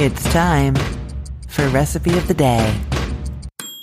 It's time for Recipe of the Day.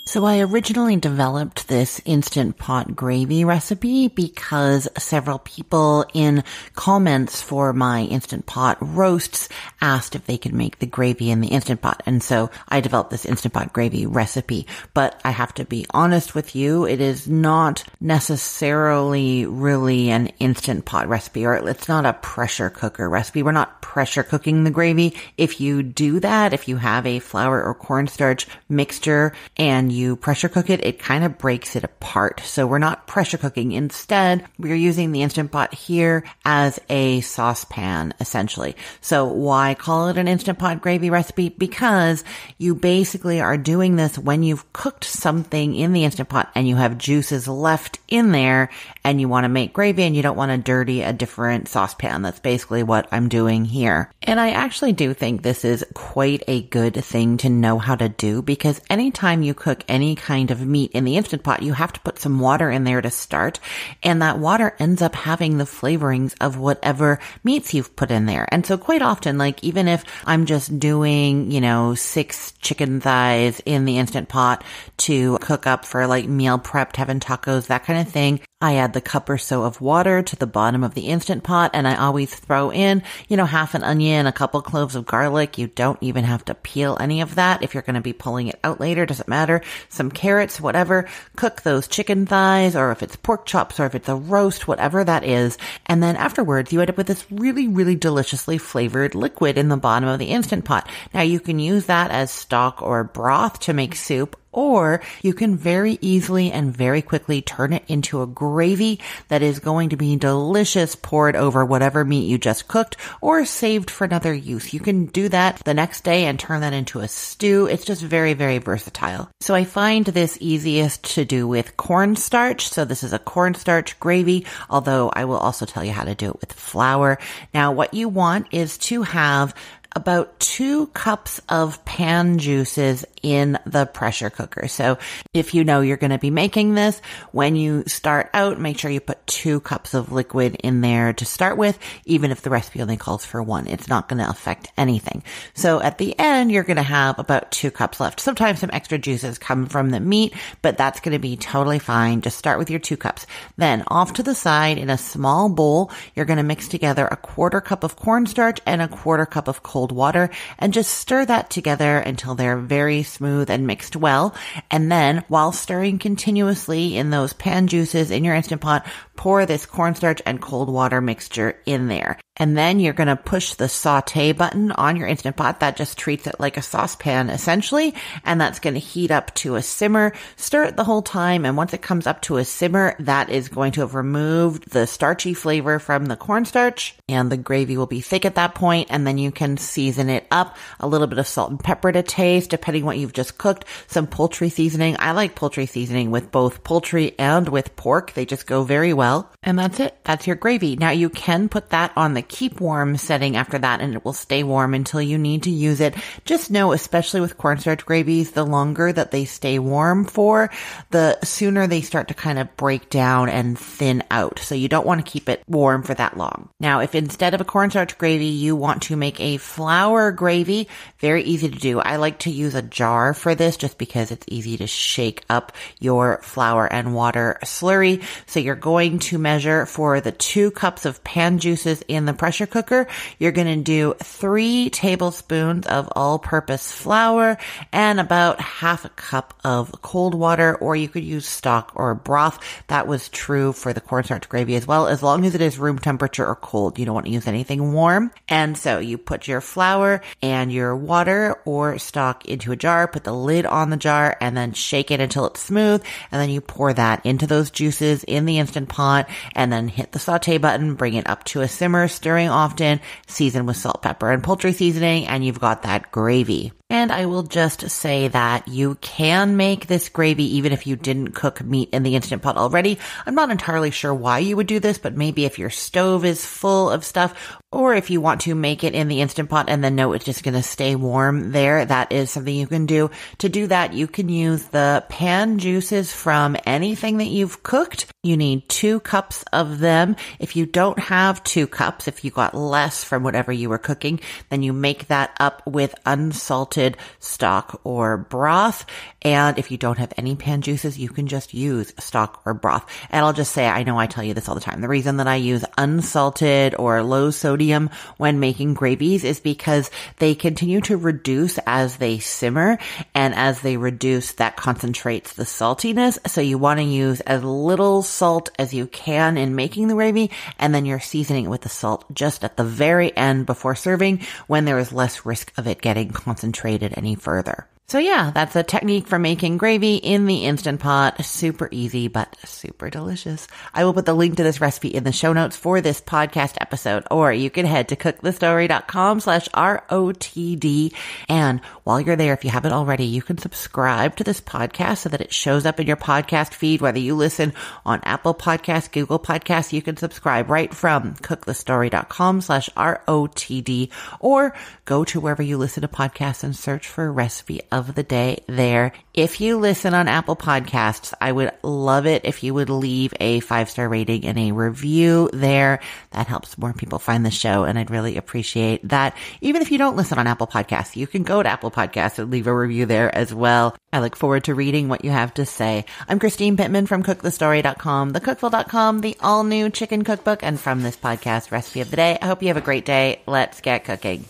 So I originally developed this Instant Pot gravy recipe because several people in comments for my Instant Pot roasts asked if they could make the gravy in the Instant Pot. And so I developed this Instant Pot gravy recipe. But I have to be honest with you, it is not necessarily really an Instant Pot recipe or it's not a pressure cooker recipe. We're not pressure cooking the gravy. If you do that, if you have a flour or cornstarch mixture and you pressure cook it, it kind of breaks it apart. So we're not pressure cooking. Instead, we're using the Instant Pot here as a saucepan, essentially. So why call it an Instant Pot gravy recipe? Because you basically are doing this when you've cooked something in the Instant Pot and you have juices left in there and you want to make gravy and you don't want to dirty a different saucepan. That's basically what I'm doing here. And I actually do think this is quite a good thing to know how to do because anytime you cook any kind of meat in the Instant Pot, you have to put some water in there to start. And that water ends up having the flavorings of whatever meats you've put in there. And so quite often, like even if I'm just doing, you know, six chicken thighs in the Instant Pot to cook up for like meal prep, having tacos, that kind of thing, I add the cup or so of water to the bottom of the Instant Pot and I always throw in, you know, half an onion, a couple cloves of garlic. You don't even have to peel any of that. If you're going to be pulling it out later, doesn't matter. Some carrots, whatever. Cook those chicken thighs or if it's pork chops or if it's a roast, whatever that is. And then afterwards, you end up with this really, really deliciously flavored liquid in the bottom of the Instant Pot. Now you can use that as stock or broth to make soup or you can very easily and very quickly turn it into a gravy that is going to be delicious poured over whatever meat you just cooked or saved for another use. You can do that the next day and turn that into a stew. It's just very, very versatile. So I find this easiest to do with cornstarch. So this is a cornstarch gravy, although I will also tell you how to do it with flour. Now what you want is to have about two cups of pan juices in the pressure cooker. So if you know you're going to be making this, when you start out, make sure you put two cups of liquid in there to start with, even if the recipe only calls for one. It's not going to affect anything. So at the end, you're going to have about two cups left. Sometimes some extra juices come from the meat, but that's going to be totally fine. Just start with your two cups. Then off to the side in a small bowl, you're going to mix together a quarter cup of cornstarch and a quarter cup of cold water and just stir that together until they're very smooth and mixed well. And then while stirring continuously in those pan juices in your Instant Pot, pour this cornstarch and cold water mixture in there. And then you're going to push the saute button on your Instant Pot. That just treats it like a saucepan essentially. And that's going to heat up to a simmer. Stir it the whole time. And once it comes up to a simmer, that is going to have removed the starchy flavor from the cornstarch and the gravy will be thick at that point. And then you can season it up. A little bit of salt and pepper to taste, depending what you've just cooked. Some poultry seasoning. I like poultry seasoning with both poultry and with pork. They just go very well. And that's it. That's your gravy. Now you can put that on the keep warm setting after that and it will stay warm until you need to use it. Just know, especially with cornstarch gravies, the longer that they stay warm for, the sooner they start to kind of break down and thin out. So you don't want to keep it warm for that long. Now, if instead of a cornstarch gravy, you want to make a flour gravy, very easy to do. I like to use a jar for this just because it's easy to shake up your flour and water slurry. So you're going to measure for the two cups of pan juices in the pressure cooker, you're going to do three tablespoons of all purpose flour and about half a cup of cold water, or you could use stock or broth. That was true for the cornstarch gravy as well, as long as it is room temperature or cold. You don't want to use anything warm. And so you put your flour and your water or stock into a jar, put the lid on the jar, and then shake it until it's smooth. And then you pour that into those juices in the Instant Pot and then hit the saute button, bring it up to a simmer, stirring often, season with salt, pepper, and poultry seasoning, and you've got that gravy. And I will just say that you can make this gravy even if you didn't cook meat in the Instant Pot already. I'm not entirely sure why you would do this, but maybe if your stove is full of stuff, or if you want to make it in the Instant Pot and then know it's just going to stay warm there, that is something you can do. To do that, you can use the pan juices from anything that you've cooked. You need two cups of them. If you don't have two cups, if if you got less from whatever you were cooking, then you make that up with unsalted stock or broth. And if you don't have any pan juices, you can just use stock or broth. And I'll just say, I know I tell you this all the time. The reason that I use unsalted or low sodium when making gravies is because they continue to reduce as they simmer. And as they reduce, that concentrates the saltiness. So you want to use as little salt as you can in making the gravy. And then you're seasoning it with the salt just at the very end before serving when there is less risk of it getting concentrated any further. So yeah, that's a technique for making gravy in the Instant Pot. Super easy, but super delicious. I will put the link to this recipe in the show notes for this podcast episode, or you can head to cookthestory.com slash R-O-T-D. And while you're there, if you haven't already, you can subscribe to this podcast so that it shows up in your podcast feed, whether you listen on Apple Podcasts, Google Podcasts, you can subscribe right from cookthestory.com slash R-O-T-D, or go to wherever you listen to podcasts and search for recipe of the day there. If you listen on Apple Podcasts, I would love it if you would leave a five star rating and a review there. That helps more people find the show. And I'd really appreciate that. Even if you don't listen on Apple Podcasts, you can go to Apple Podcasts and leave a review there as well. I look forward to reading what you have to say. I'm Christine Pittman from cookthestory.com, thecookful.com, the all new chicken cookbook, and from this podcast, recipe of the day. I hope you have a great day. Let's get cooking.